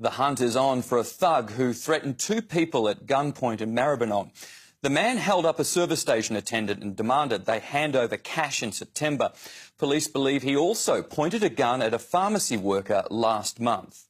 The hunt is on for a thug who threatened two people at gunpoint in Maribyrnong. The man held up a service station attendant and demanded they hand over cash in September. Police believe he also pointed a gun at a pharmacy worker last month.